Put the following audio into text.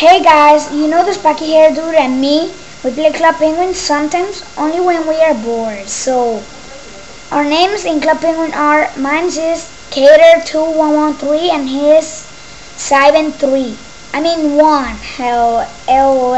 Hey guys, you know the Spiky Hair Dude and me? We play Club Penguin sometimes, only when we are bored. So, our names in Club Penguin are, mine is Cater2113 and his three I mean 1, hell LOL.